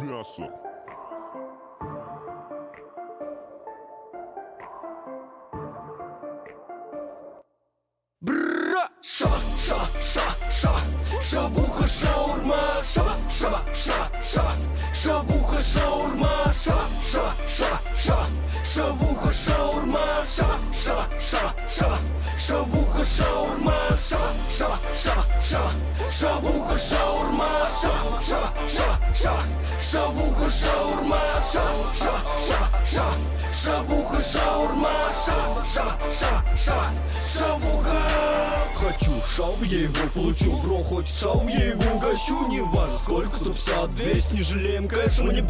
мясом. Бра! Шаба, шаба, шаба, шаба, шавуха, шаурма, шаба, шаба, шаба, шаба, шавуха, шаурма, шаба, шаба, шаба, шаба, шавуха, шаурма, шаба, шаба, шаба, шаба, шавуха, шаурма, шаба, шаба, шаба, шаба, шавуха, шаурма, шаба, шаба, шаба, шаба. Шавуха, шаурма Шава, шава, шава, шава Шавуха, шаурма Шава, шава, шава, шава Шавуха. Хочу шау, я его получу. Бро хочет шау, я его угощу. Не важно сколько, 150, 200 Не жалеем кэша, мы не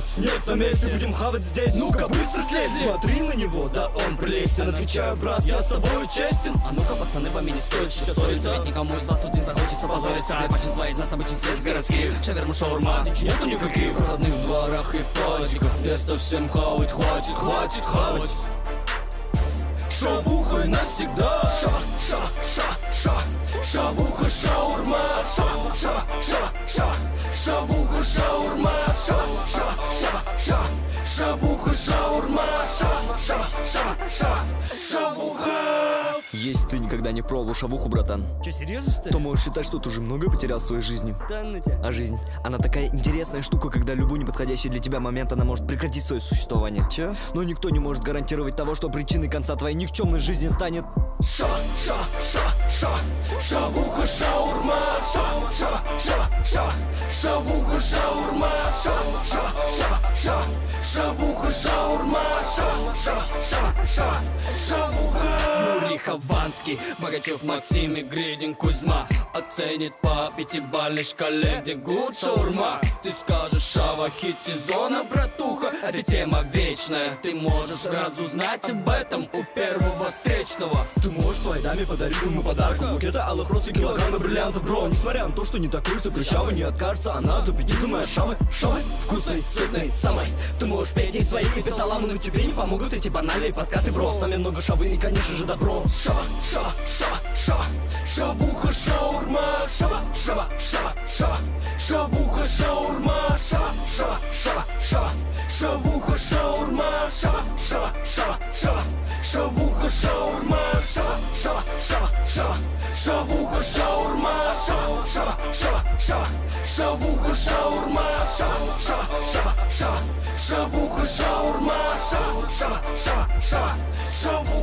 завернуть? Нет, на месте будем хавать здесь. Ну-ка быстро слезь. Смотри на него, да он прелестен. Отвечаю, брат, я с тобой честен. А ну-ка, пацаны, вами не стоит сейчас ссориться. Ведь никому из вас тут не захочется позориться. Для большинства из нас обычно здесь городских. Шаверма, шаурма, нету никаких. В родных дворах и пачках Места всем хавать, хватит, хватит хавать. Шавуха навсегда. Шава, шава, шава, шава Шавуха, шаурма. Шава, шава, шава, шава Шавуха, шаурма Шава, шава, шава, шава Шавуха Если ты никогда не пробовал шавуху, братан Че, серьезно что то можешь считать, что ты уже многое потерял в своей жизни. Да ну тебя А жизнь, она такая интересная штука, когда любой неподходящий для тебя момент она может прекратить свое существование. Че? Но никто не может гарантировать того, что причиной конца твоей никчемной жизни станет... Шава, шава, шава, шава Шавуха, шаурма Шава, шава, шава, шава Шавуха, шаурма Шава, шава, шава, шава Шавуха, шаурма Шава, шава, шава, шава Шавуха Юрий Хованский, Богачев Максим и Гридин Кузьма. Оценит по пятибалльной шкале, где гуд шаурма. Ты скажешь, шава хит сезона, братуха Это тема вечная, ты можешь разузнать об этом у первого встречного. Ты можешь своей даме подарить ему подарок Букета алых роз и килограммы бриллиантов, бро Несмотря на то, что не такой, что прыщавый Не откажется она от аппетита. Моя шавы Шавы, вкусный, сытный, самый. Ты можешь петь ей свои эпиталамы Но тебе не помогут эти банальные подкаты, бро С нами много шавы и, конечно же, добро. Шава, шава, шава, шава Шавуха, шаурма Шава, шава, шава, шава Шавуха, шаурма Шава, шава, шава, шава Шавуха, шаурма Шава, шава, шава, шава Шавуха, шаурма Шава, шава, шава, шава Шавуха, шаурма Шава, шава, шава, шава Шавуха, шаурма Шава, шава, шава, шава Шавуха, шаурма Шава, шава, шава, шава Шавуха